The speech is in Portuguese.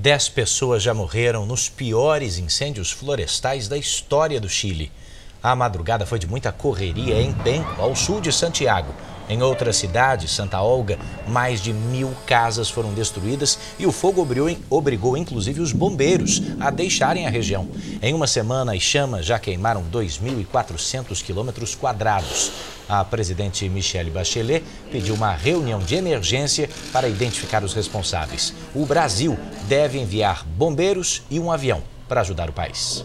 Dez pessoas já morreram nos piores incêndios florestais da história do Chile. A madrugada foi de muita correria em Penco, ao sul de Santiago. Em outra cidade, Santa Olga, mais de mil casas foram destruídas e o fogo obrigou, obrigou inclusive os bombeiros a deixarem a região. Em uma semana, as chamas já queimaram 2.400 quilômetros quadrados. A presidente Michelle Bachelet pediu uma reunião de emergência para identificar os responsáveis. O Brasil deve enviar bombeiros e um avião para ajudar o país.